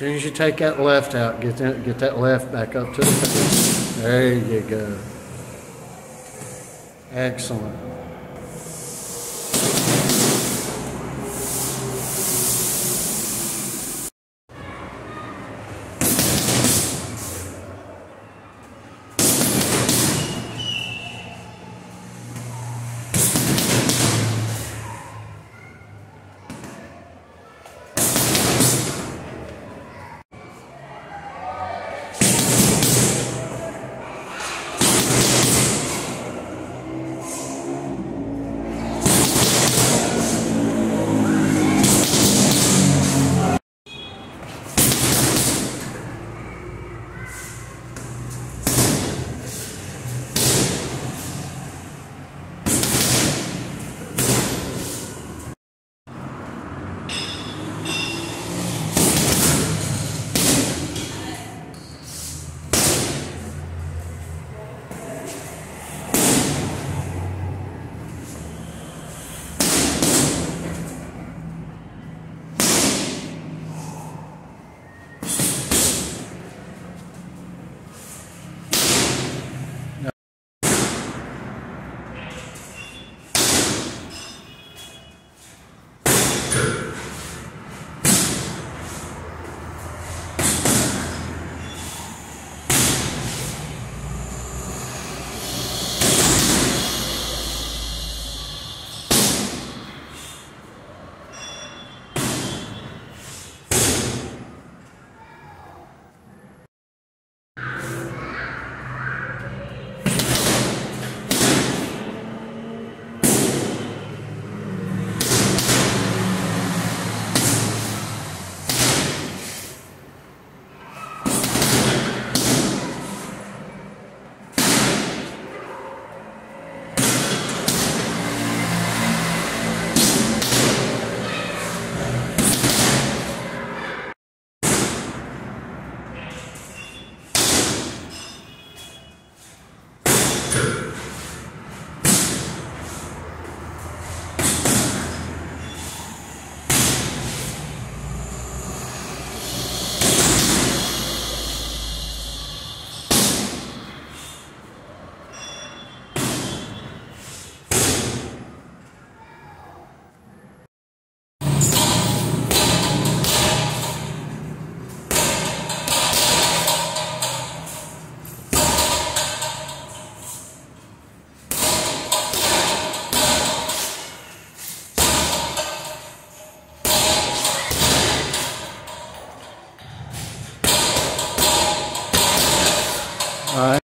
soon as you take that left out, get that, get that left back up to the face. There you go. Excellent. Right.